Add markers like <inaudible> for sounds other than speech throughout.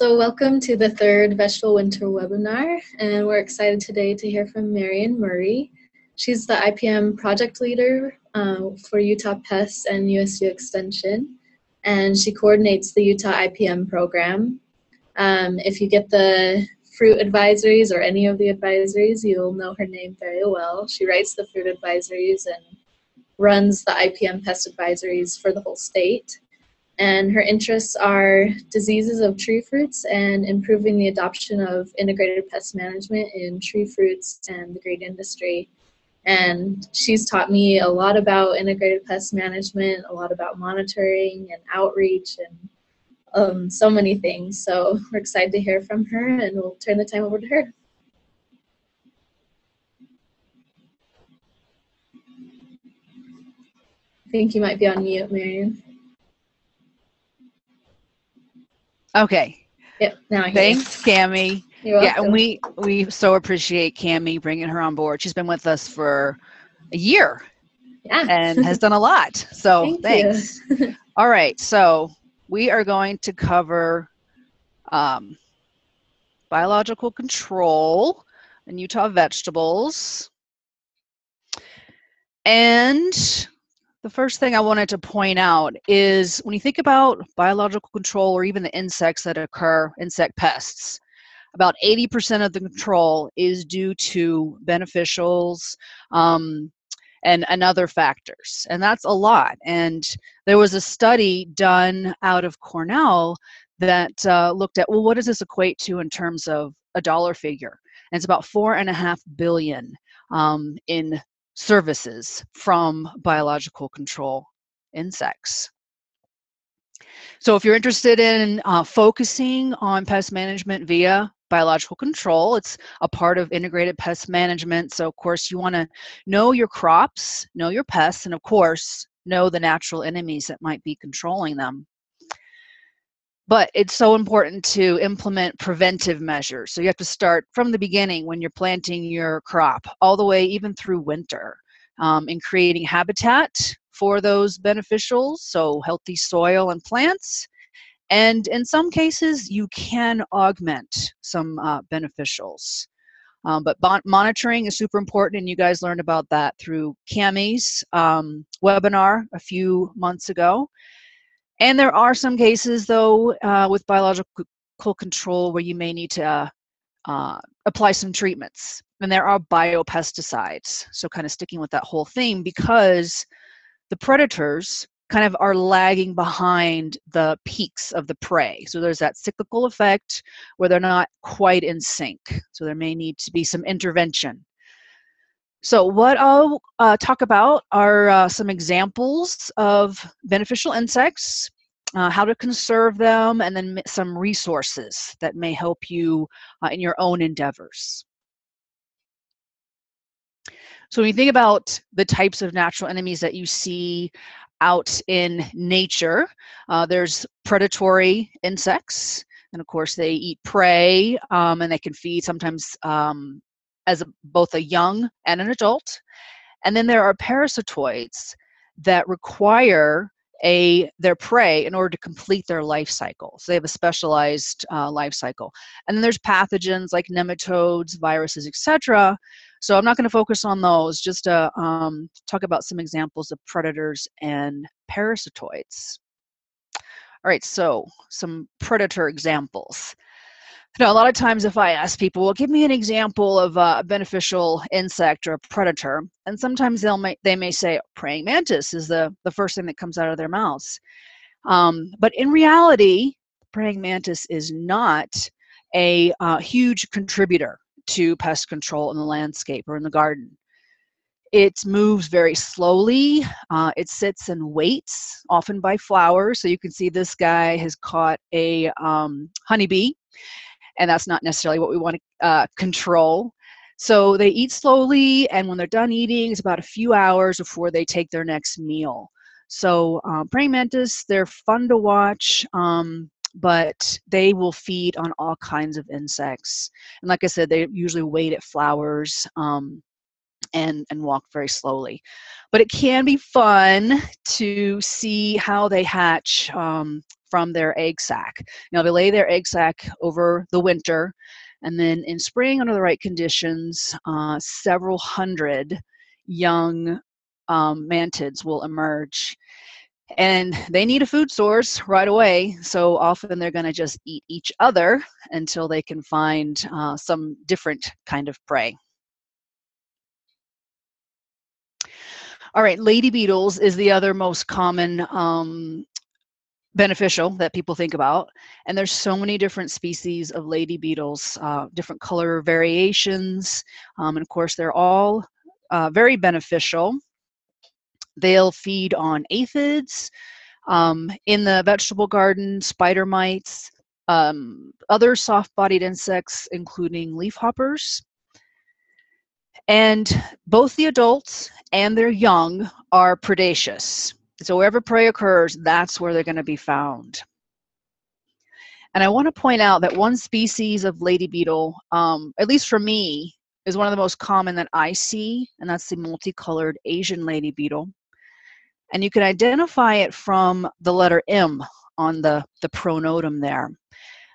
So welcome to the third Vegetable Winter webinar, and we're excited today to hear from Marion Murray. She's the IPM project leader uh, for Utah Pests and USU Extension, and she coordinates the Utah IPM program. Um, if you get the fruit advisories or any of the advisories, you'll know her name very well. She writes the fruit advisories and runs the IPM pest advisories for the whole state. And her interests are diseases of tree fruits and improving the adoption of integrated pest management in tree fruits and the grain industry. And she's taught me a lot about integrated pest management, a lot about monitoring and outreach and um, so many things. So we're excited to hear from her and we'll turn the time over to her. I think you might be on mute, Marion. Okay. Yep. Now I Thanks. Cami. Yeah, and we we so appreciate Cami bringing her on board. She's been with us for a year. Yeah. And has done a lot. So <laughs> Thank thanks. <laughs> All right. So we are going to cover um, biological control in Utah vegetables. And the first thing I wanted to point out is when you think about biological control or even the insects that occur, insect pests, about 80% of the control is due to beneficials um, and, and other factors. And that's a lot. And there was a study done out of Cornell that uh, looked at, well, what does this equate to in terms of a dollar figure? And it's about four and a half billion um, in services from biological control insects. So if you're interested in uh, focusing on pest management via biological control, it's a part of integrated pest management. So of course you want to know your crops, know your pests, and of course know the natural enemies that might be controlling them. But it's so important to implement preventive measures. So you have to start from the beginning when you're planting your crop, all the way even through winter, um, in creating habitat for those beneficials, so healthy soil and plants. And in some cases, you can augment some uh, beneficials. Um, but monitoring is super important, and you guys learned about that through Cami's um, webinar a few months ago. And there are some cases, though, uh, with biological control where you may need to uh, uh, apply some treatments. And there are biopesticides. So, kind of sticking with that whole theme because the predators kind of are lagging behind the peaks of the prey. So, there's that cyclical effect where they're not quite in sync. So, there may need to be some intervention. So what I'll uh, talk about are uh, some examples of beneficial insects, uh, how to conserve them, and then some resources that may help you uh, in your own endeavors. So when you think about the types of natural enemies that you see out in nature, uh, there's predatory insects, and of course they eat prey um, and they can feed sometimes um, as a, both a young and an adult. And then there are parasitoids that require a their prey in order to complete their life cycle. So they have a specialized uh, life cycle. And then there's pathogens like nematodes, viruses, etc. So I'm not going to focus on those. Just to um, talk about some examples of predators and parasitoids. All right, so some predator examples you know, a lot of times if I ask people, well, give me an example of a beneficial insect or a predator, and sometimes they'll may, they may say praying mantis is the, the first thing that comes out of their mouths. Um, but in reality, praying mantis is not a uh, huge contributor to pest control in the landscape or in the garden. It moves very slowly. Uh, it sits and waits, often by flowers. So you can see this guy has caught a um, honeybee and that's not necessarily what we want to uh, control. So they eat slowly, and when they're done eating, it's about a few hours before they take their next meal. So um, praying mantis, they're fun to watch, um, but they will feed on all kinds of insects. And like I said, they usually wait at flowers. Um, and, and walk very slowly. But it can be fun to see how they hatch um, from their egg sac. Now, they lay their egg sac over the winter, and then in spring, under the right conditions, uh, several hundred young um, mantids will emerge. And they need a food source right away, so often they're going to just eat each other until they can find uh, some different kind of prey. All right, lady beetles is the other most common um, beneficial that people think about. And there's so many different species of lady beetles, uh, different color variations. Um, and of course, they're all uh, very beneficial. They'll feed on aphids. Um, in the vegetable garden, spider mites, um, other soft-bodied insects, including leafhoppers. And both the adults and their young are predaceous. So wherever prey occurs, that's where they're going to be found. And I want to point out that one species of lady beetle, um, at least for me, is one of the most common that I see, and that's the multicolored Asian lady beetle. And you can identify it from the letter M on the, the pronotum there.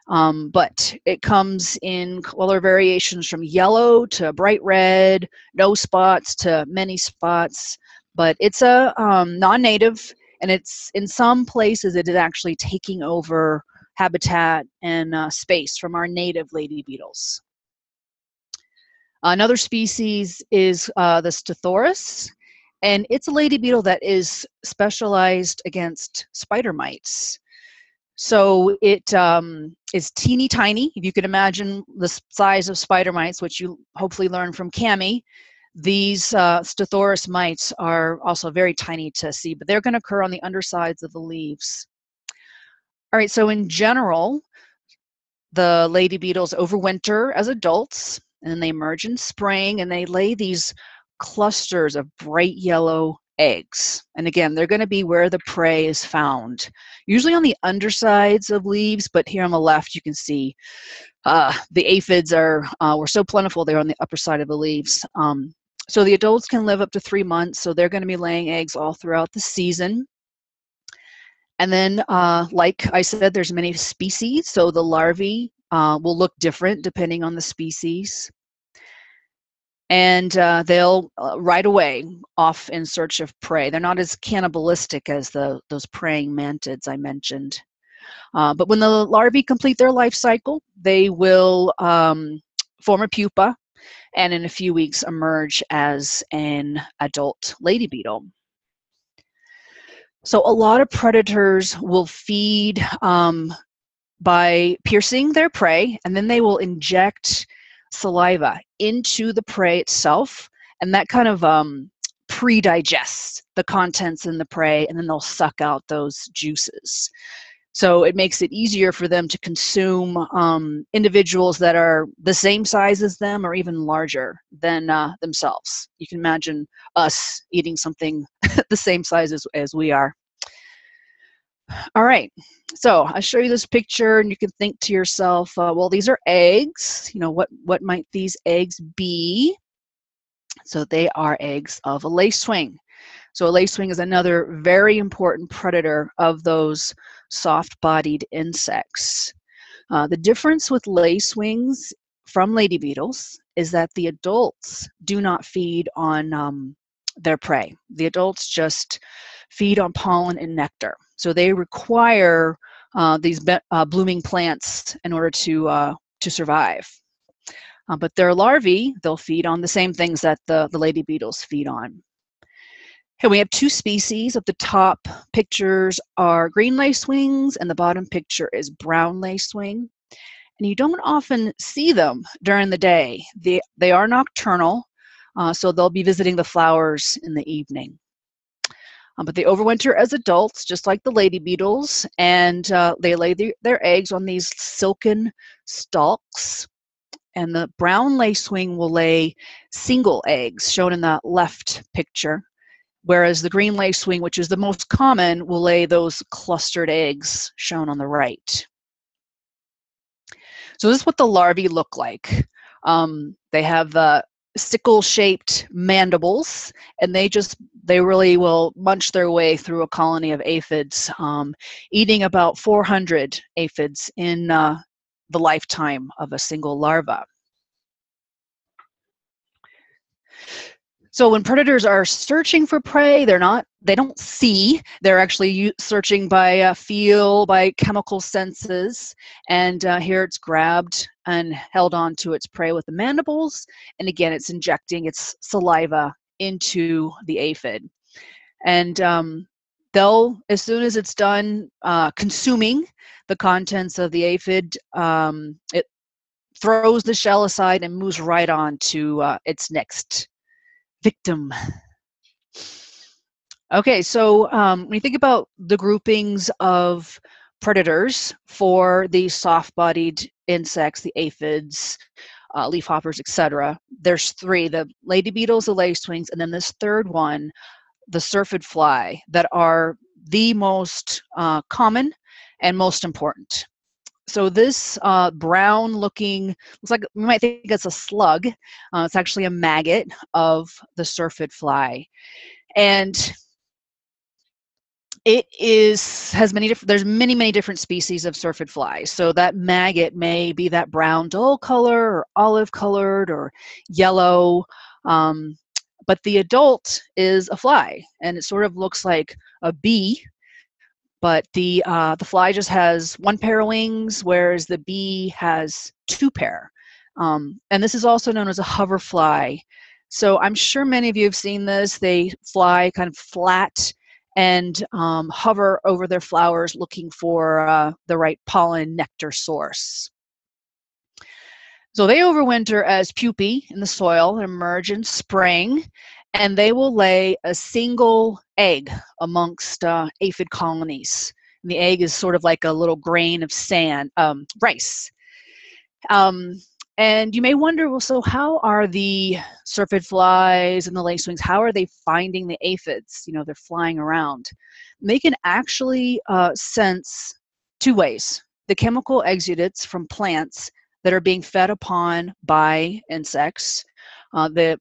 Um, but it comes in color variations from yellow to bright red, no spots to many spots but it's a um, non-native and it's in some places it is actually taking over habitat and uh, space from our native lady beetles. Another species is uh, the Stethorus, and it's a lady beetle that is specialized against spider mites. So it um, is teeny tiny. If you can imagine the size of spider mites, which you hopefully learned from Cami, these uh, mites are also very tiny to see, but they're going to occur on the undersides of the leaves. All right, so in general, the lady beetles overwinter as adults, and then they emerge in spring, and they lay these clusters of bright yellow eggs. And again, they're going to be where the prey is found, usually on the undersides of leaves, but here on the left you can see uh, the aphids are uh, were so plentiful they're on the upper side of the leaves. Um, so the adults can live up to three months, so they're going to be laying eggs all throughout the season. And then, uh, like I said, there's many species, so the larvae uh, will look different depending on the species. And uh, they'll uh, right away off in search of prey. They're not as cannibalistic as the those praying mantids I mentioned. Uh, but when the larvae complete their life cycle, they will um, form a pupa, and in a few weeks emerge as an adult lady beetle. So a lot of predators will feed um, by piercing their prey and then they will inject saliva into the prey itself and that kind of um, pre-digests the contents in the prey and then they'll suck out those juices. So it makes it easier for them to consume um, individuals that are the same size as them or even larger than uh, themselves. You can imagine us eating something <laughs> the same size as, as we are. All right, so I'll show you this picture and you can think to yourself, uh, well, these are eggs. You know, what, what might these eggs be? So they are eggs of a lacewing. So a lacewing is another very important predator of those soft-bodied insects. Uh, the difference with lacewings from lady beetles is that the adults do not feed on um, their prey. The adults just feed on pollen and nectar. So they require uh, these uh, blooming plants in order to, uh, to survive. Uh, but their larvae, they'll feed on the same things that the, the lady beetles feed on. And we have two species. At the top pictures are green lacewings, and the bottom picture is brown lacewing. And you don't often see them during the day. They, they are nocturnal, uh, so they'll be visiting the flowers in the evening. Um, but they overwinter as adults, just like the lady beetles, and uh, they lay the, their eggs on these silken stalks. And the brown lacewing will lay single eggs, shown in the left picture whereas the green lacewing, which is the most common, will lay those clustered eggs shown on the right. So this is what the larvae look like. Um, they have the sickle-shaped mandibles, and they just they really will munch their way through a colony of aphids, um, eating about 400 aphids in uh, the lifetime of a single larva. So when predators are searching for prey, they're not, they don't see, they're actually searching by uh, feel, by chemical senses. And uh, here it's grabbed and held on to its prey with the mandibles. And again, it's injecting its saliva into the aphid. And um, they'll, as soon as it's done uh, consuming the contents of the aphid, um, it throws the shell aside and moves right on to uh, its next victim. Okay, so um, when you think about the groupings of predators for the soft-bodied insects, the aphids, uh, leafhoppers, etc., there's three, the lady beetles, the lacewings, and then this third one, the syrphid fly, that are the most uh, common and most important. So this uh, brown looking, looks like we might think it's a slug. Uh, it's actually a maggot of the syrphid fly. And it is has many different there's many many different species of syrphid flies so that maggot may be that brown dull color or olive colored or yellow um, but the adult is a fly and it sort of looks like a bee but the uh, the fly just has one pair of wings, whereas the bee has two pair. Um, and this is also known as a hoverfly. So I'm sure many of you have seen this. They fly kind of flat and um, hover over their flowers looking for uh, the right pollen nectar source. So they overwinter as pupae in the soil and emerge in spring and they will lay a single egg amongst uh, aphid colonies. And the egg is sort of like a little grain of sand, um, rice. Um, and you may wonder, well, so how are the syrphid flies and the lacewings, how are they finding the aphids? You know, they're flying around. They can actually uh, sense two ways. The chemical exudates from plants that are being fed upon by insects. Uh, the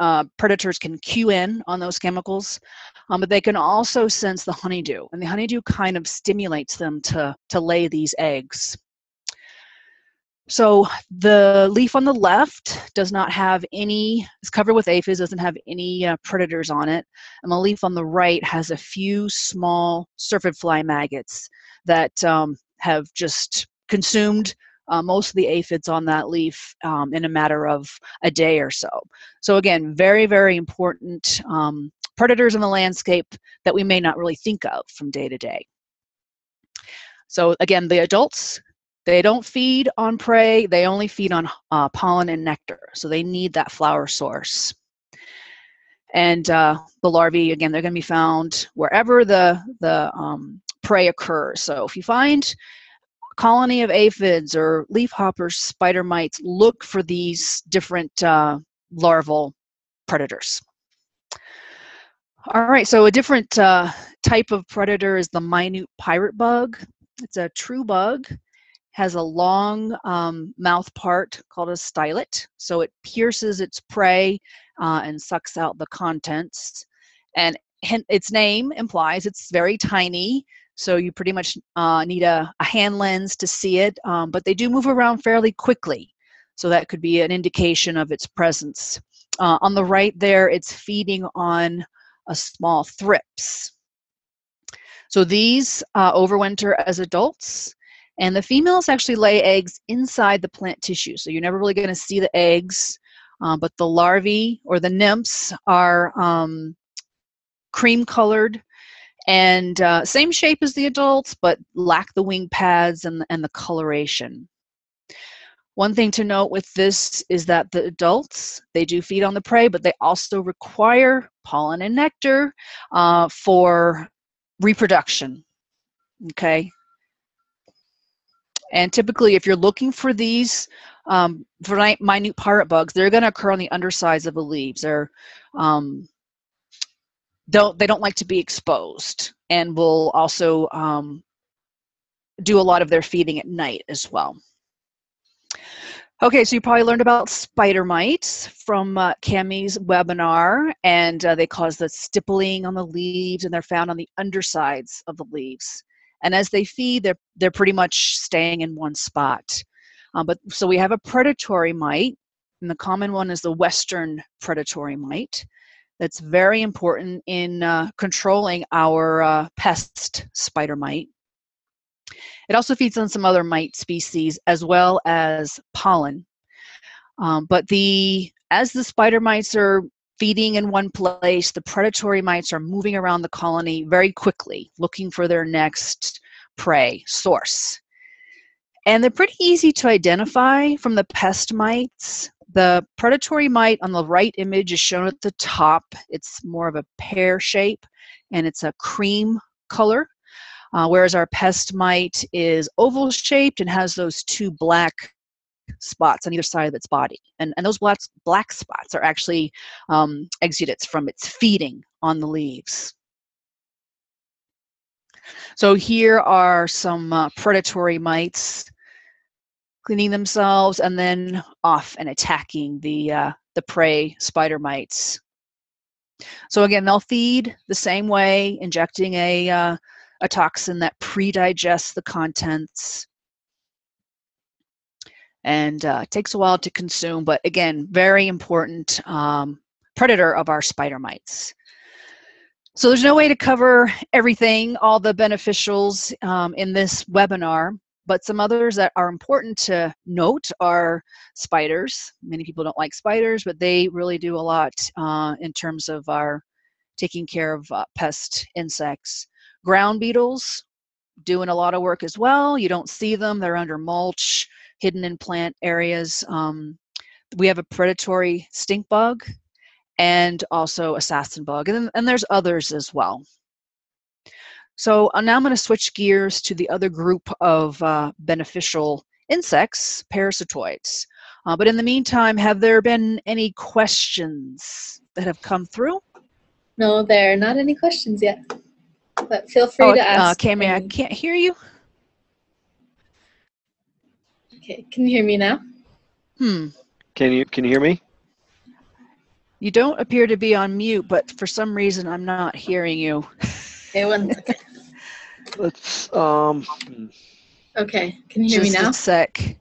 uh, predators can cue in on those chemicals, um, but they can also sense the honeydew, and the honeydew kind of stimulates them to, to lay these eggs. So the leaf on the left does not have any, it's covered with aphids, doesn't have any uh, predators on it. And the leaf on the right has a few small syrphid fly maggots that um, have just consumed uh, most of the aphids on that leaf um, in a matter of a day or so. So again, very, very important um, predators in the landscape that we may not really think of from day to day. So again, the adults, they don't feed on prey, they only feed on uh, pollen and nectar. So they need that flower source. And uh, the larvae, again, they're gonna be found wherever the, the um, prey occurs. So if you find a colony of aphids or leafhoppers, spider mites look for these different uh, larval predators. All right, so a different uh, type of predator is the minute pirate bug. It's a true bug, has a long um, mouth part called a stylet, so it pierces its prey uh, and sucks out the contents. And its name implies it's very tiny, so you pretty much uh, need a, a, hand lens to see it, um, but they do move around fairly quickly. So that could be an indication of its presence. Uh, on the right there, it's feeding on a small thrips. So these uh, overwinter as adults, and the females actually lay eggs inside the plant tissue. So you're never really going to see the eggs, uh, but the larvae or the nymphs are um, cream colored and uh, same shape as the adults, but lack the wing pads and, and the coloration. One thing to note with this is that the adults, they do feed on the prey, but they also require pollen and nectar uh, for reproduction, okay? And typically, if you're looking for these um, minute pirate bugs, they're going to occur on the undersides of the leaves. They're um, don't they don't like to be exposed and will also um, do a lot of their feeding at night as well. Okay, so you probably learned about spider mites from uh, Cami's webinar, and uh, they cause the stippling on the leaves, and they're found on the undersides of the leaves. And as they feed, they're they're pretty much staying in one spot. Um, but so we have a predatory mite, and the common one is the western predatory mite. That's very important in uh, controlling our uh, pest spider mite. It also feeds on some other mite species as well as pollen. Um, but the as the spider mites are feeding in one place, the predatory mites are moving around the colony very quickly, looking for their next prey source. And they're pretty easy to identify from the pest mites. The predatory mite on the right image is shown at the top. It's more of a pear shape and it's a cream color uh, whereas our pest mite is oval shaped and has those two black spots on either side of its body. And, and those black, black spots are actually um, exudates from its feeding on the leaves. So here are some uh, predatory mites cleaning themselves and then off and attacking the, uh, the prey spider mites. So again, they'll feed the same way, injecting a, uh, a toxin that pre-digests the contents and uh, takes a while to consume, but again, very important um, predator of our spider mites. So there's no way to cover everything, all the beneficials um, in this webinar, but some others that are important to note are spiders. Many people don't like spiders, but they really do a lot uh, in terms of our taking care of uh, pest insects. Ground beetles doing a lot of work as well. You don't see them, they're under mulch, hidden in plant areas. Um, we have a predatory stink bug and also assassin bug, and, and there's others as well. So uh, now I'm going to switch gears to the other group of uh, beneficial insects, parasitoids. Uh, but in the meantime, have there been any questions that have come through? No, there are not any questions yet but feel free oh, to uh, ask. Uh, Cami, I can't hear you. Okay, can you hear me now? Hmm. Can you can you hear me? You don't appear to be on mute, but for some reason I'm not hearing you. Okay, one second. <laughs> Let's um. Hmm. Okay, can you hear Just me now? a sec.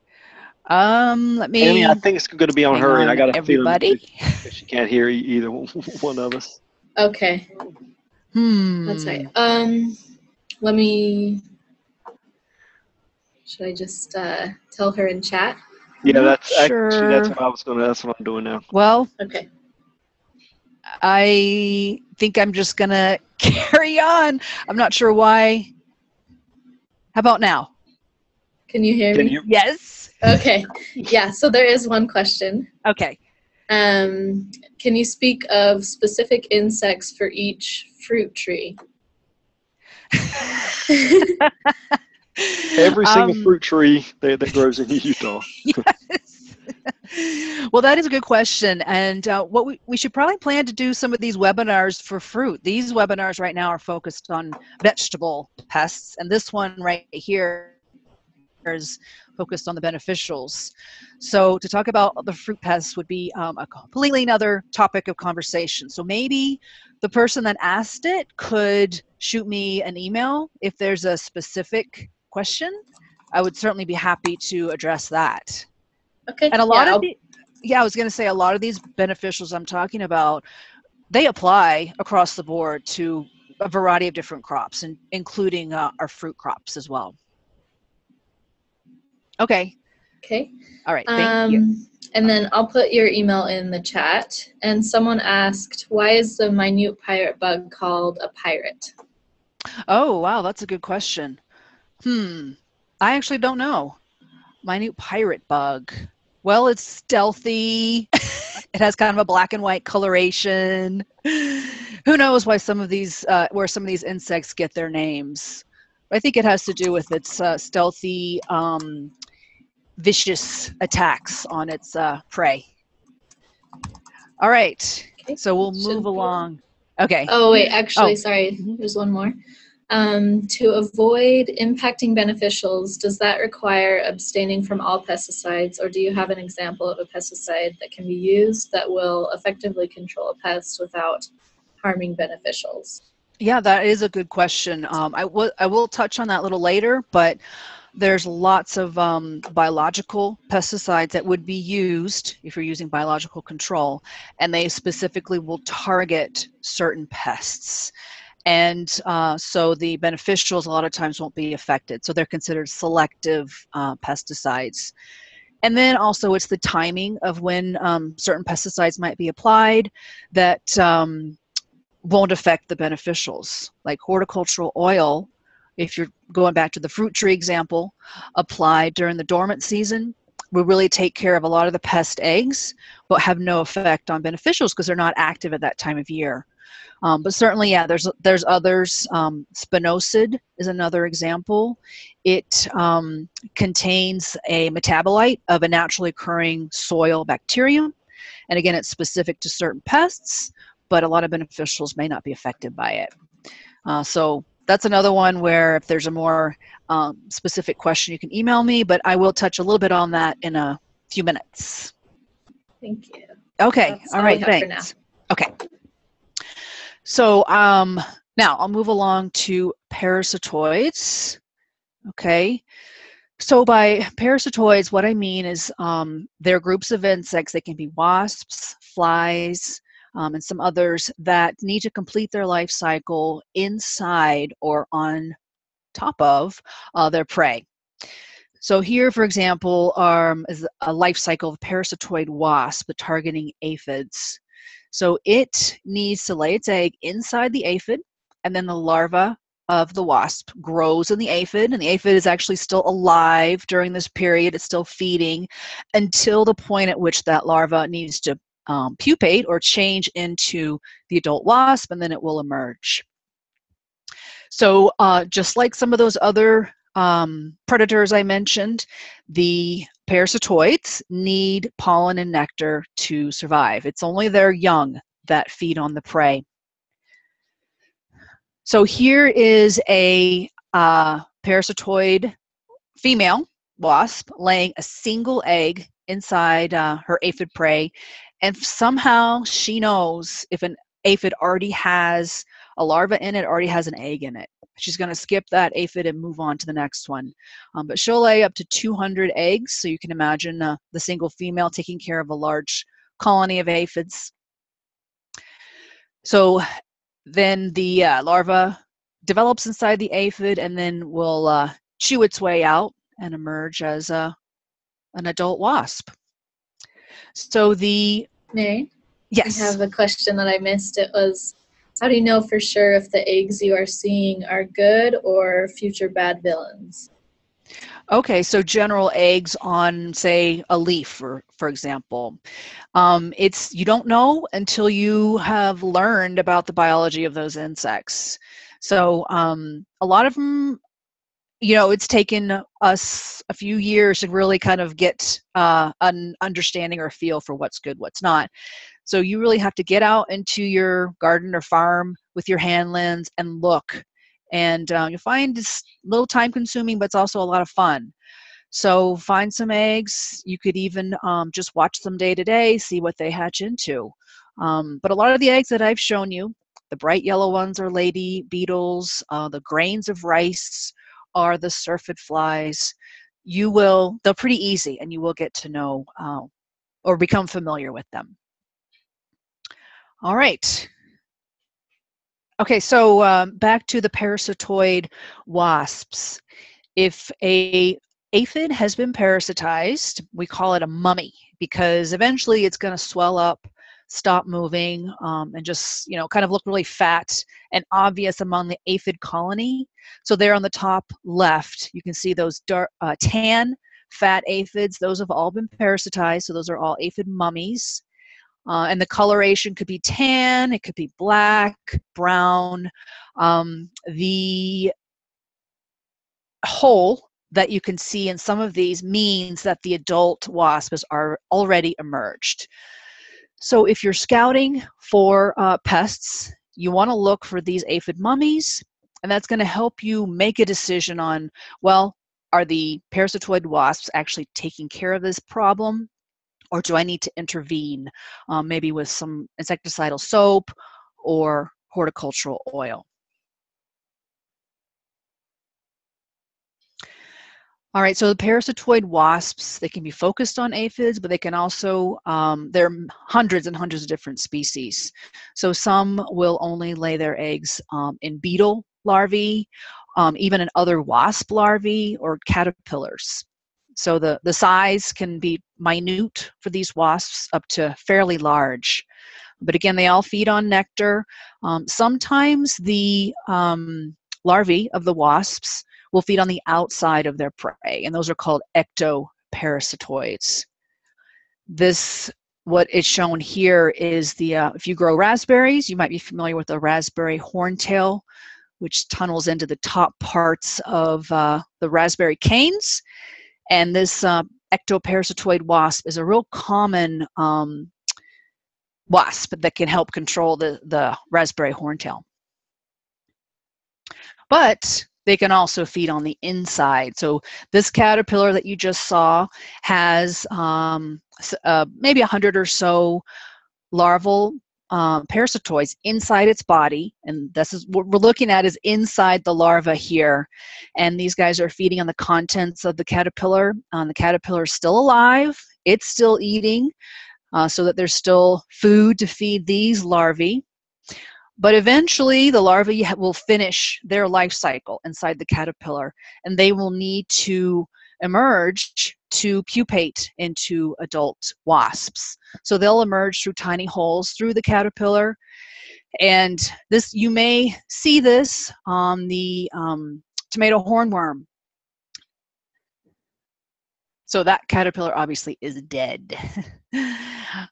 Um, let me. Amy, I think it's going to be on her, on, and I got a everybody. feeling that she can't hear either <laughs> one of us. Okay, Hmm. that's right. Um, let me. Should I just uh, tell her in chat? Yeah, Not that's actually that's what I was going to. That's what I'm doing now. Well, Okay. I think I'm just gonna <laughs> carry on. I'm not sure why. How about now? Can you hear Can me? you? Yes. Okay. Yeah. So there is one question. Okay. Um, can you speak of specific insects for each fruit tree? <laughs> <laughs> Every single Um, fruit tree that, that grows in <laughs> Utah. yes. well, that is a good question. And uh, what we, we should probably plan to do some of these webinars for fruit. These webinars right now are focused on vegetable pests, and this one right here is focused on the beneficials. So to talk about the fruit pests would be um, a completely another topic of conversation. So maybe the person that asked it could shoot me an email if there's a specific question. I would certainly be happy to address that. Okay. And a lot yeah, of the, yeah, I was going to say a lot of these beneficials I'm talking about, they apply across the board to a variety of different crops, and including uh, our fruit crops as well. Okay. Okay. All right. Thank you. Um, and then I'll put your email in the chat. And someone asked, why is the minute pirate bug called a pirate? Oh, wow, that's a good question. Hmm. I actually don't know. Minute pirate bug. Well, it's stealthy. <laughs> it has kind of a black and white coloration. Who knows why some of these, uh, where some of these insects get their names? I think it has to do with its uh, stealthy, um, vicious attacks on its uh, prey. All right. Okay. So we'll Should move be- along. Okay. Oh, wait, actually, Oh. sorry. There's one more. Um, to avoid impacting beneficials, does that require abstaining from all pesticides, or do you have an example of a pesticide that can be used that will effectively control a pest without harming beneficials? Yeah, that is a good question. Um, I will I will touch on that a little later, but there's lots of um, biological pesticides that would be used if you're using biological control, and they specifically will target certain pests. And uh, so the beneficials a lot of times won't be affected. So they're considered selective uh, pesticides. And then also it's the timing of when um, certain pesticides might be applied that um, won't affect the beneficials. Like horticultural oil if you're going back to the fruit tree example, applied during the dormant season will really take care of a lot of the pest eggs, but have no effect on beneficials because they're not active at that time of year. Um, but certainly, yeah, there's there's others. Um, spinosad is another example. It um, contains a metabolite of a naturally occurring soil bacterium, and again, it's specific to certain pests, but a lot of beneficials may not be affected by it. Uh, so that's another one where if there's a more um, specific question, you can email me, but I will touch a little bit on that in a few minutes. Thank you. Okay. That's all right. Thanks. So um, now I'll move along to parasitoids. Okay. So by parasitoids, what I mean is um, they're groups of insects. They can be wasps, flies, um, and some others that need to complete their life cycle inside or on top of uh, their prey. So here, for example, um, is a life cycle of parasitoid wasp targeting aphids. So it needs to lay its egg inside the aphid, and then the larva of the wasp grows in the aphid, and the aphid is actually still alive during this period. It's still feeding until the point at which that larva needs to um, pupate or change into the adult wasp, and then it will emerge. So uh, just like some of those other um, predators I mentioned, the parasitoids need pollen and nectar to survive. It's only their young that feed on the prey. So here is a uh, parasitoid female wasp laying a single egg inside uh, her aphid prey and somehow she knows if an aphid already has a larva in it, already has an egg in it. She's going to skip that aphid and move on to the next one. Um, but she'll lay up to 200 eggs, so you can imagine uh, the single female taking care of a large colony of aphids. So then the uh, larva develops inside the aphid and then will uh, chew its way out and emerge as a, an adult wasp. So the Mary, yes, I have a question that I missed. It was, how do you know for sure if the eggs you are seeing are good or future bad villains? Okay, so general eggs on, say, a leaf, for for example, um, it's you don't know until you have learned about the biology of those insects. So um, a lot of them you know it's taken us a few years to really kind of get uh, an understanding or feel for what's good what's not. So you really have to get out into your garden or farm with your hand lens and look. And uh, you'll find it's a little time consuming but it's also a lot of fun. So find some eggs. You could even um, just watch them day to day see what they hatch into. Um, but a lot of the eggs that i've shown you the bright yellow ones are lady beetles uh, the grains of rice are the syrphid flies. You will, they're pretty easy and you will get to know uh, or become familiar with them. All right. Okay, so um, back to the parasitoid wasps. If a aphid has been parasitized, we call it a mummy because eventually it's going to swell up stop moving um, and just you know kind of look really fat and obvious among the aphid colony. So there on the top left you can see those dark uh, tan fat aphids. Those have all been parasitized so those are all aphid mummies. Uh, and the coloration could be tan it could be black brown um, the hole that you can see in some of these means that the adult wasp has are already emerged so if you're scouting for uh, pests, you want to look for these aphid mummies And that's going to help you make a decision on, well, are the parasitoid wasps actually taking care of this problem? Or do I need to intervene, um, maybe with some insecticidal soap or horticultural oil? All right, so the parasitoid wasps, they can be focused on aphids, but they can also, um, there are hundreds and hundreds of different species. So some will only lay their eggs um, in beetle larvae, um, even in other wasp larvae or caterpillars. So the, the size can be minute for these wasps up to fairly large. But again, they all feed on nectar. Um, sometimes the um, larvae of the wasps will feed on the outside of their prey, and those are called ectoparasitoids. This, what is shown here is the, uh, if you grow raspberries, you might be familiar with the raspberry horntail, which tunnels into the top parts of uh, the raspberry canes. And this uh, ectoparasitoid wasp is a real common um, wasp that can help control the, the raspberry horntail. But they can also feed on the inside. So this caterpillar that you just saw has um, uh, maybe a hundred or so larval um, parasitoids inside its body, and this is what we're looking at is inside the larva here. And these guys are feeding on the contents of the caterpillar. Um, the caterpillar is still alive; it's still eating, uh, so that there's still food to feed these larvae. But eventually, the larvae will finish their life cycle inside the caterpillar, and they will need to emerge to pupate into adult wasps. So they'll emerge through tiny holes through the caterpillar. And this, you may see this on the um, tomato hornworm. So that caterpillar obviously is dead. <laughs>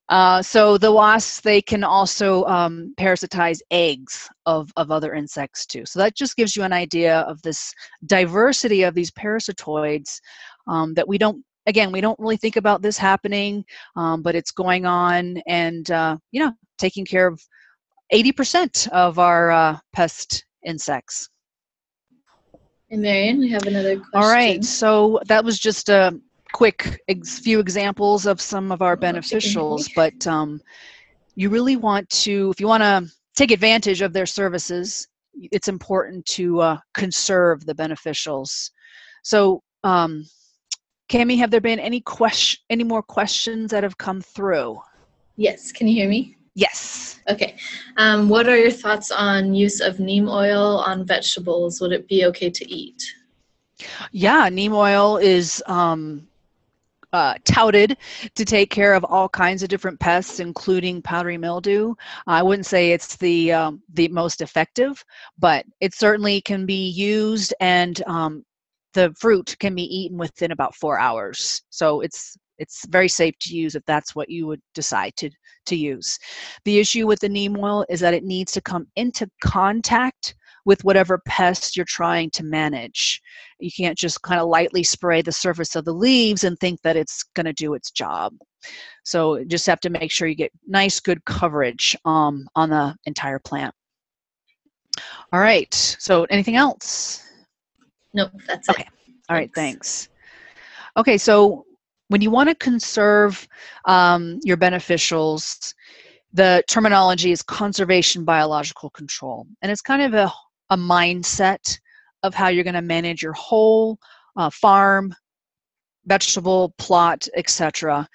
Uh, so the wasps, they can also um, parasitize eggs of, of other insects too. So that just gives you an idea of this diversity of these parasitoids um, that we don't, again, we don't really think about this happening, um, but it's going on and, uh, you know, taking care of 80% of our uh, pest insects. And Marion, we have another question. All right, so that was just a quick ex- few examples of some of our beneficials, but um, you really want to, if you want to take advantage of their services, it's important to uh, conserve the beneficials. So, um, Cami, have there been any question, any more questions that have come through? Yes. Can you hear me? Yes. Okay. Um, what are your thoughts on use of neem oil on vegetables? Would it be okay to eat? Yeah, neem oil is um, uh, touted to take care of all kinds of different pests, including powdery mildew. I wouldn't say it's the um, the most effective, but it certainly can be used, and um, the fruit can be eaten within about four hours. So it's it's very safe to use if that's what you would decide to to use. The issue with the neem oil is that it needs to come into contact with whatever pests you're trying to manage. You can't just kind of lightly spray the surface of the leaves and think that it's going to do its job. So you just have to make sure you get nice, good coverage um, on the entire plant. All right. So anything else? Nope, that's okay. it. All right. Thanks. Okay. So when you want to conserve um, your beneficials, the terminology is conservation biological control. And it's kind of a a mindset of how you're going to manage your whole uh, farm, vegetable plot, etc.,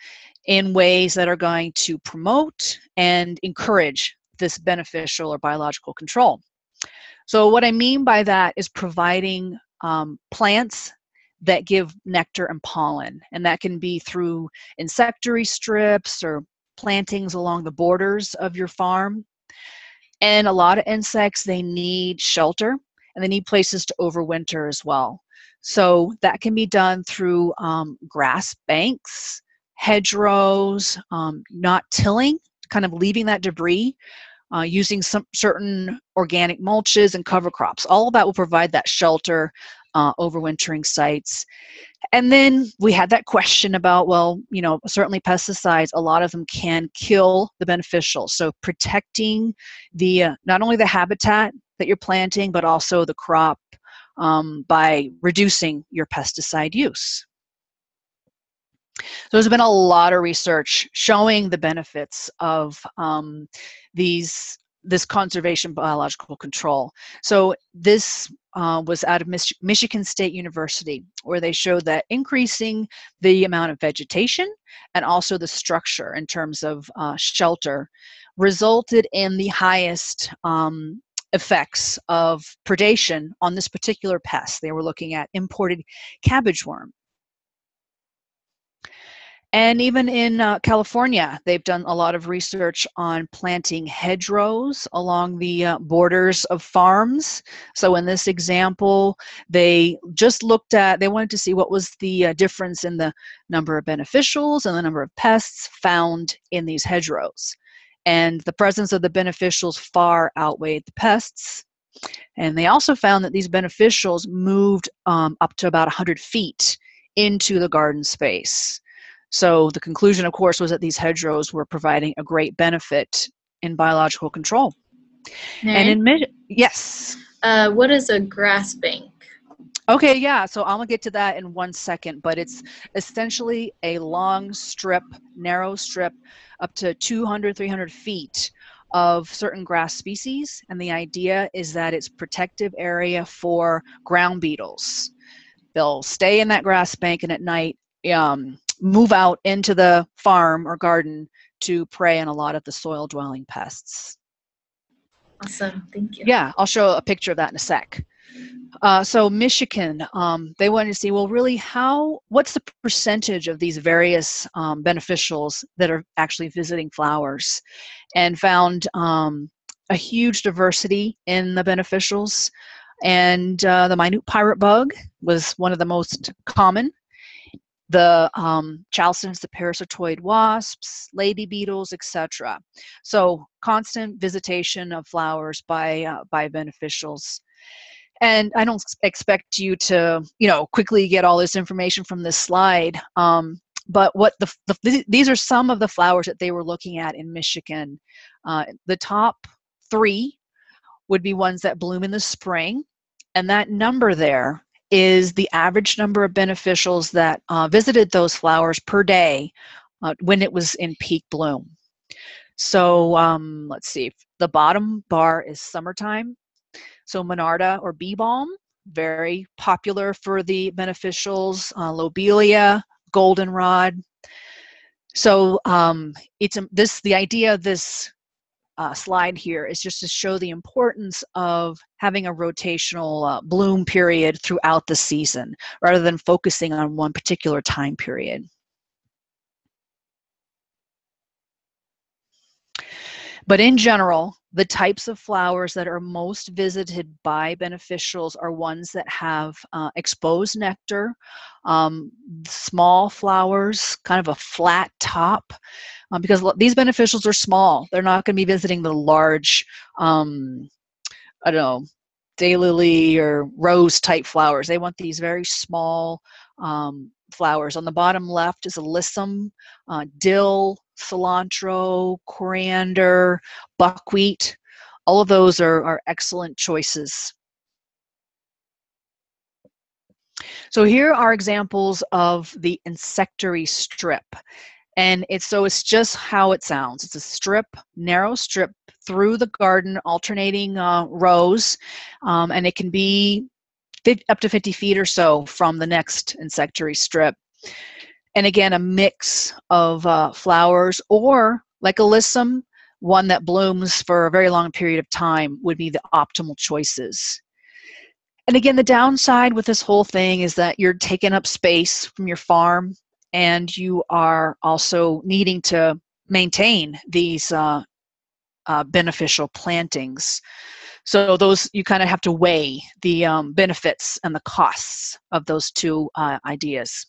in ways that are going to promote and encourage this beneficial or biological control. So, what I mean by that is providing um, plants that give nectar and pollen, and that can be through insectary strips or plantings along the borders of your farm. And a lot of insects, they need shelter and they need places to overwinter as well. So that can be done through um, grass banks, hedgerows, um, not tilling, kind of leaving that debris, uh, using some certain organic mulches and cover crops. All of that will provide that shelter uh, overwintering sites. And then we had that question about, well, you know, certainly pesticides, a lot of them can kill the beneficial. So protecting the uh, not only the habitat that you're planting, but also the crop um, by reducing your pesticide use. So there's been a lot of research showing the benefits of um, these this conservation biological control. So this uh, was out of Mich Michigan State University, where they showed that increasing the amount of vegetation and also the structure in terms of uh, shelter resulted in the highest um, effects of predation on this particular pest. They were looking at imported cabbage worm. And even in uh, California, they've done a lot of research on planting hedgerows along the uh, borders of farms. So in this example, they just looked at, they wanted to see what was the uh, difference in the number of beneficials and the number of pests found in these hedgerows. And the presence of the beneficials far outweighed the pests. And they also found that these beneficials moved um, up to about 100 feet into the garden space. So the conclusion, of course, was that these hedgerows were providing a great benefit in biological control. And in mid, yes. Uh, what is a grass bank? Okay, yeah. So I'm gonna get to that in one second, but it's essentially a long strip, narrow strip, up to 200, 300 feet of certain grass species, and the idea is that it's protective area for ground beetles. They'll stay in that grass bank, and at night, um, move out into the farm or garden to prey on a lot of the soil dwelling pests. Awesome, thank you. Yeah, I'll show a picture of that in a sec. Uh, so Michigan, um, they wanted to see, well, really, how, what's the percentage of these various um, beneficials that are actually visiting flowers, and found um, a huge diversity in the beneficials. And uh, the minute pirate bug was one of the most common the um, chalcidoids, the parasitoid wasps, lady beetles, etc. So constant visitation of flowers by uh, by beneficials. And I don't expect you to, you know, quickly get all this information from this slide. Um, but what the, the, these are some of the flowers that they were looking at in Michigan. Uh, the top three would be ones that bloom in the spring, and that number there is the average number of beneficials that uh, visited those flowers per day uh, when it was in peak bloom. So um, let's see, the bottom bar is summertime. So Monarda or bee balm, very popular for the beneficials, uh, lobelia, goldenrod. So um, it's a, this the idea of this uh, slide here is just to show the importance of having a rotational uh, bloom period throughout the season rather than focusing on one particular time period. But in general, the types of flowers that are most visited by beneficials are ones that have uh, exposed nectar, um, small flowers, kind of a flat top, um, because these beneficials are small. They're not going to be visiting the large, um, I don't know, daylily or rose type flowers. They want these very small um, flowers. On the bottom left is alyssum, uh, dill, cilantro, coriander, buckwheat. All of those are, are excellent choices. So here are examples of the insectary strip. And it's so it's just how it sounds. It's a strip, narrow strip through the garden, alternating uh, rows, um, and it can be up to 50 feet or so from the next insectary strip. And again, a mix of uh, flowers or like alyssum, one that blooms for a very long period of time would be the optimal choices. And again, the downside with this whole thing is that you're taking up space from your farm and you are also needing to maintain these uh, uh, beneficial plantings. So those you kind of have to weigh the um, benefits and the costs of those two uh, ideas.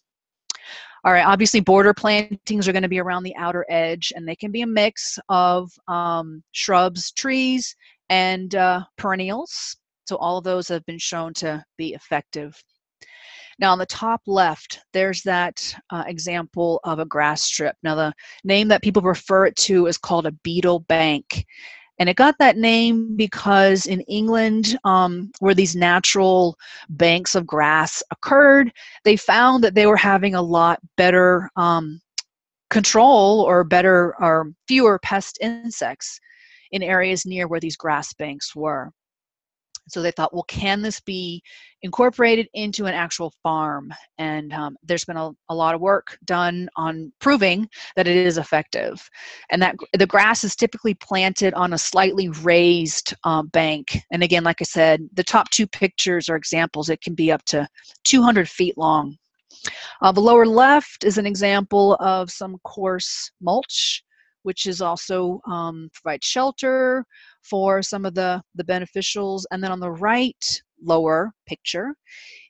All right, obviously border plantings are going to be around the outer edge and they can be a mix of um, shrubs, trees, and uh, perennials. So all of those have been shown to be effective Now, on the top left, there's that uh, example of a grass strip. Now, the name that people refer it to is called a beetle bank. And it got that name because in England, um, where these natural banks of grass occurred, they found that they were having a lot better um, control or better or fewer pest insects in areas near where these grass banks were. So they thought, well, can this be incorporated into an actual farm? And um, there's been a, a, lot of work done on proving that it is effective. And that the grass is typically planted on a slightly raised um, bank. And again, like I said, the top two pictures are examples. It can be up to 200 feet long. Uh, the lower left is an example of some coarse mulch which is also um, provide shelter for some of the, the beneficials. And then on the right lower picture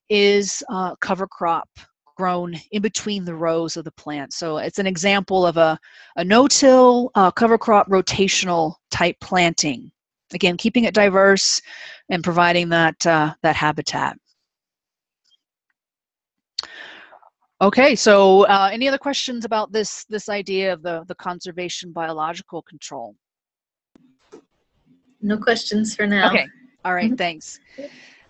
is uh, cover crop grown in between the rows of the plant. So it's an example of a, a no-till uh, cover crop rotational type planting. Again, keeping it diverse and providing that, uh, that habitat. Okay, so uh, any other questions about this this idea of the the conservation biological control? No questions for now. Okay, all right, mm-hmm. thanks.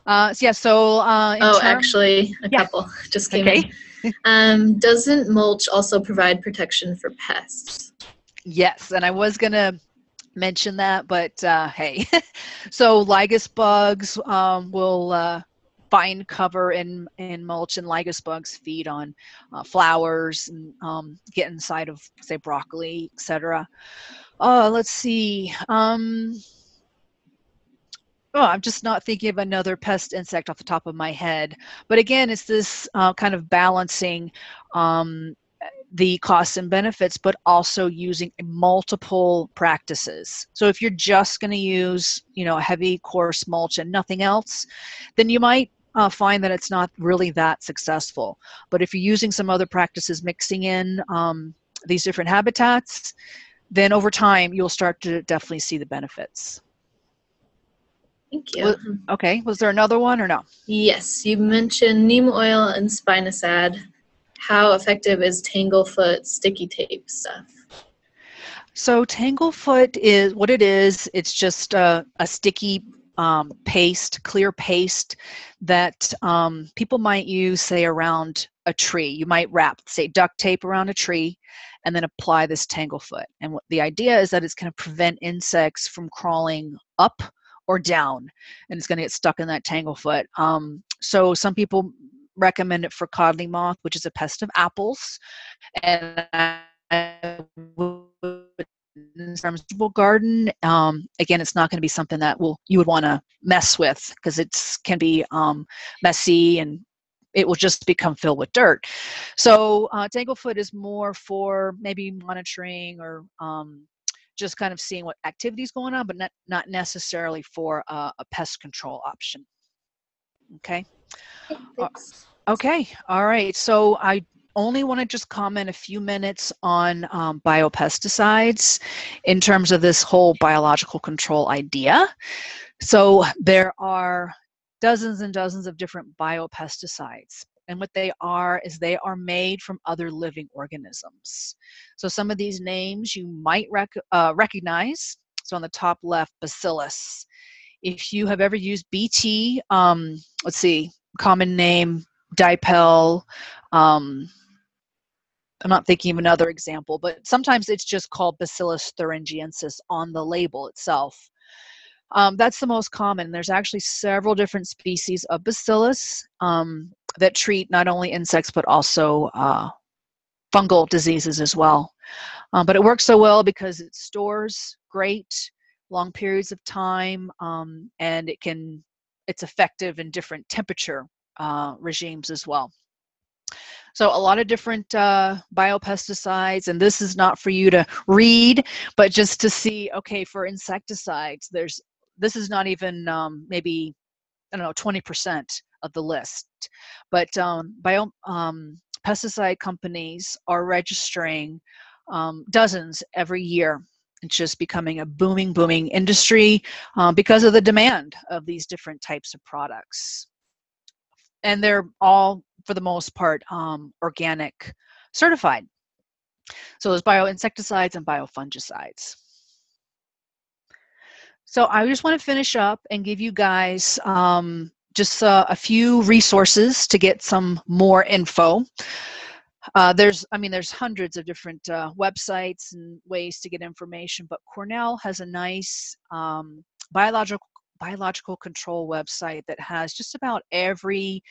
Uh, so yeah, so uh, oh, actually, a yeah. couple <laughs> just came okay. in. Um, doesn't mulch also provide protection for pests? Yes, and I was gonna mention that, but uh, hey, <laughs> so lygus bugs um, will uh, find cover in in mulch and lygus bugs feed on uh, flowers and um, get inside of say broccoli etc uh, let's see um, oh i'm just not thinking of another pest insect off the top of my head but again it's this uh, kind of balancing um, the costs and benefits, but also using multiple practices. So if you're just going to use, you know, a heavy coarse mulch and nothing else, then you might uh, find that it's not really that successful. But if you're using some other practices, mixing in um, these different habitats, then over time you'll start to definitely see the benefits. Thank you. okay, was there another one or no? Yes, you mentioned neem oil and spinosad. How effective is Tanglefoot sticky tape stuff? So Tanglefoot is what it is. It's just a, a sticky um, paste, clear paste that um, people might use, say, around a tree. You might wrap, say, duct tape around a tree and then apply this tanglefoot. And what, the idea is that it's going to prevent insects from crawling up or down and it's going to get stuck in that tanglefoot. Um, so some people recommend it for codling moth, which is a pest of apples. And I in vegetable garden, um, again, it's not going to be something that will you would want to mess with because it's can be um, messy and it will just become filled with dirt. So uh, Tanglefoot is more for maybe monitoring or um, just kind of seeing what activities going on, but not, not necessarily for uh, a pest control option. Okay. Thanks. Okay. All right. So I only want to just comment a few minutes on um, biopesticides in terms of this whole biological control idea. So there are dozens and dozens of different biopesticides. And what they are is they are made from other living organisms. So some of these names you might rec- uh, recognize. So on the top left, bacillus. If you have ever used BT, um, let's see, common name, dipel, um, I'm not thinking of another example, but sometimes it's just called Bacillus thuringiensis on the label itself. Um, that's the most common. There's actually several different species of bacillus um, that treat not only insects but also uh, fungal diseases as well. Um, but it works so well because it stores great long periods of time um, and it can it's effective in different temperature uh, regimes as well. So a lot of different uh, biopesticides, and this is not for you to read, but just to see, okay, for insecticides, there's this is not even um, maybe, I don't know, 20% of the list. But um, bio, um, pesticide companies are registering um, dozens every year. It's just becoming a booming, booming industry uh, because of the demand of these different types of products. And they're all for the most part um, organic certified. So there's bioinsecticides and biofungicides. So I just want to finish up and give you guys um, just uh, a few resources to get some more info. Uh, there's, I mean, there's hundreds of different uh, websites and ways to get information, but Cornell has a nice um, biological biological control website that has just about every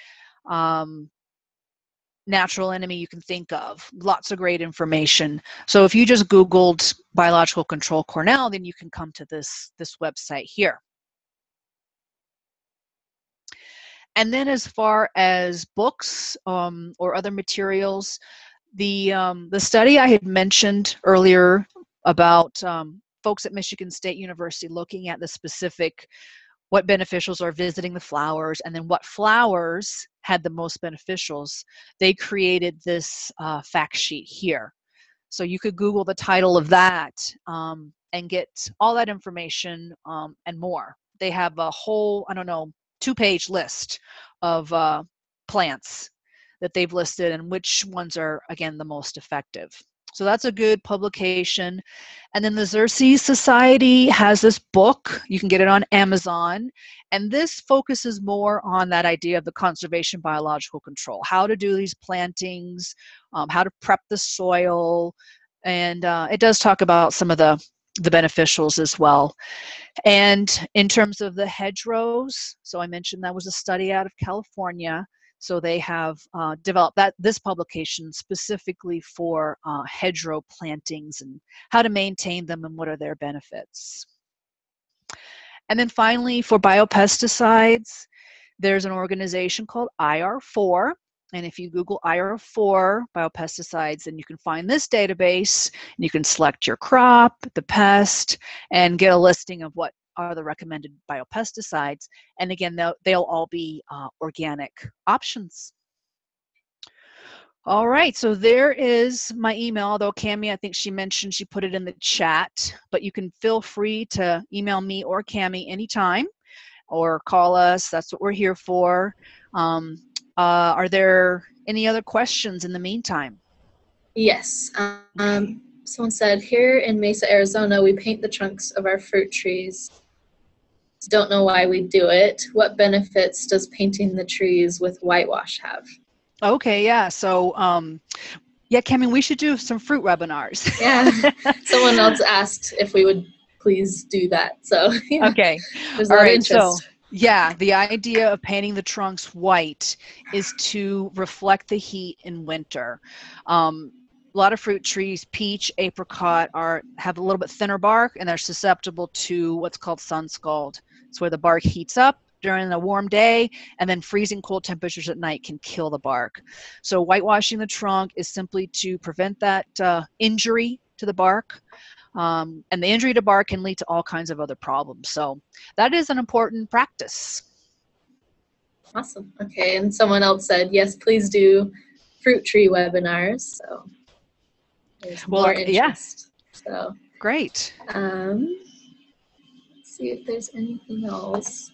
um, natural enemy you can think of. Lots of great information. So if you just Googled biological control Cornell, then you can come to this, this website here. And then as far as books um, or other materials, the, um, the study I had mentioned earlier about um, folks at Michigan State University looking at the specific what beneficials are visiting the flowers and then what flowers had the most beneficials they created this uh, fact sheet here. So you could google the title of that um, and get all that information um, and more. They have a whole i don't know two page list of uh, plants that they've listed and which ones are again the most effective so that's a good publication. And then the Xerces Society has this book. You can get it on Amazon. And this focuses more on that idea of the conservation biological control, how to do these plantings, um, how to prep the soil. And uh, it does talk about some of the the beneficials as well. And in terms of the hedgerows, so I mentioned that was a study out of California. So they have uh, developed that this publication specifically for uh, hedgerow plantings and how to maintain them and what are their benefits. And then finally, for biopesticides, there's an organization called IR4. And if you Google IR4 biopesticides, then you can find this database and you can select your crop, the pest, and get a listing of what are the recommended biopesticides. And again, they'll, they'll all be uh, organic options. All right, so there is my email, though Cami, I think she mentioned she put it in the chat, but you can feel free to email me or Cami anytime or call us. That's what we're here for. Um, uh, are there any other questions in the meantime? Yes. Um, someone said, here in Mesa, Arizona, we paint the trunks of our fruit trees don't know why we do it. What benefits does painting the trees with whitewash have? Okay, yeah. So, um, yeah, Cami, we should do some fruit webinars. <laughs> yeah. Someone else asked if we would please do that. So, <laughs> yeah. okay. All right. So, yeah, the idea of painting the trunks white is to reflect the heat in winter. Um, a lot of fruit trees, peach, apricot, are have a little bit thinner bark and they're susceptible to what's called sun scald. It's where the bark heats up during a warm day and then freezing cold temperatures at night can kill the bark. So whitewashing the trunk is simply to prevent that uh, injury to the bark. Um, and the injury to bark can lead to all kinds of other problems. So that is an important practice. Awesome. Okay. And someone else said, yes, please do fruit tree webinars. So there's well, more interest. Yeah. So great. Um, see if there's anything else.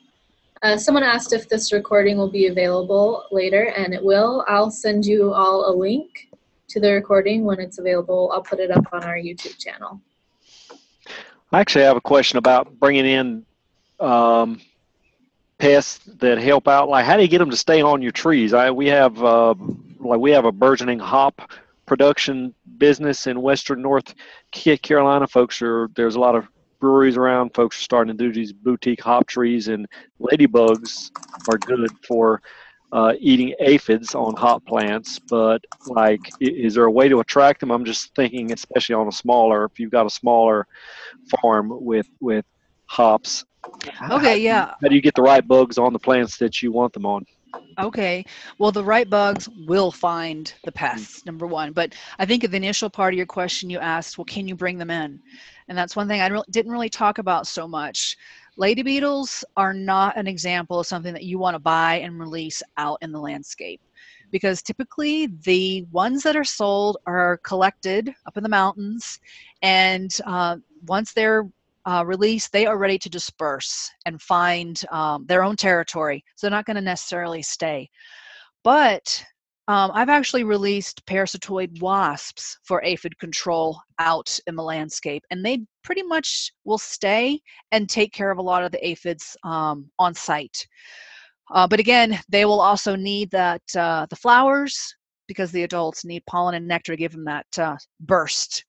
Uh, someone asked if this recording will be available later, and it will. I'll send you all a link to the recording when it's available. I'll put it up on our YouTube channel. I actually have a question about bringing in um, pests that help out. Like, how do you get them to stay on your trees? I we have uh, like we have a burgeoning hop production business in western North Carolina. Folks are there's a lot of breweries around, folks are starting to do these boutique hop trees, and ladybugs are good for uh, eating aphids on hop plants. But like, is there a way to attract them? I'm just thinking, especially on a smaller, if you've got a smaller farm with with hops. Okay, yeah. How do you get the right bugs on the plants that you want them on? Okay. Well, the right bugs will find the pests, number one. But I think the initial part of your question you asked, well, can you bring them in? And that's one thing I didn't really talk about so much. Lady beetles are not an example of something that you want to buy and release out in the landscape because typically the ones that are sold are collected up in the mountains and uh, once they're uh, released, they are ready to disperse and find um, their own territory. So they're not going to necessarily stay. But um, I've actually released parasitoid wasps for aphid control out in the landscape, and they pretty much will stay and take care of a lot of the aphids um, on site. Uh, but again, they will also need that uh, the flowers because the adults need pollen and nectar to give them that uh, burst.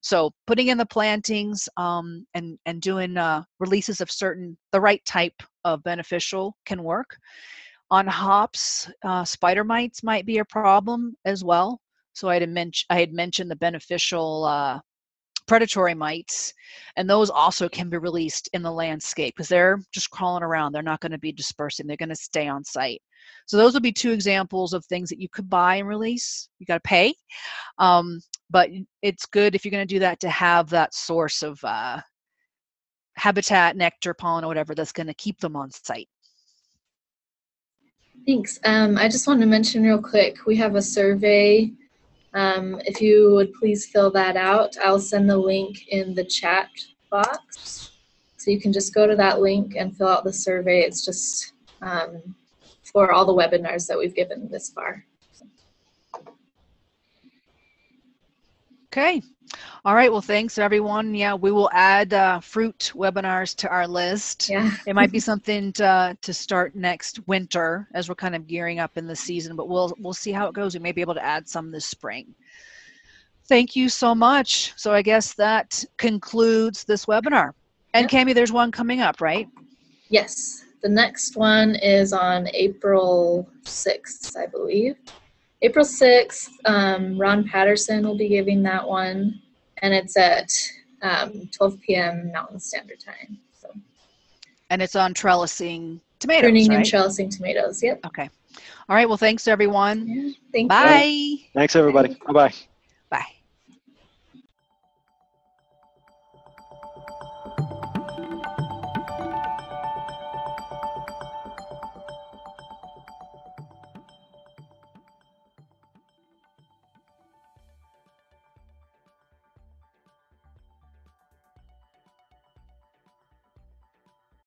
So putting in the plantings um, and and doing uh, releases of certain the right type of beneficial can work. On hops, uh, spider mites might be a problem as well. So I had, mentioned I had mentioned the beneficial uh, predatory mites, and those also can be released in the landscape because they're just crawling around. They're not going to be dispersing. They're going to stay on site. So those would be two examples of things that you could buy and release. You got to pay, um, but it's good if you're going to do that to have that source of uh, habitat, nectar, pollen, or whatever that's going to keep them on site. Thanks. Um, I just wanted to mention real quick, we have a survey. Um, if you would please fill that out, I'll send the link in the chat box. So you can just go to that link and fill out the survey. It's just um, for all the webinars that we've given this far. Okay. All right. Well, thanks everyone. Yeah, we will add uh, fruit webinars to our list. Yeah. it might be <laughs> something to, to start next winter as we're kind of gearing up in the season, but we'll we'll see how it goes. We may be able to add some this spring. Thank you so much. So I guess that concludes this webinar. And Yep. Cami, there's one coming up, right? Yes. The next one is on April 6th, I believe. April 6th, um, Ron Patterson will be giving that one, and it's at um, 12 p.m. Mountain Standard Time. So, And it's on trellising tomatoes, pruning and trellising tomatoes. Yep. okay. All right. Well, thanks everyone. Yeah. Thank you. Bye. Thanks, everybody. Bye bye.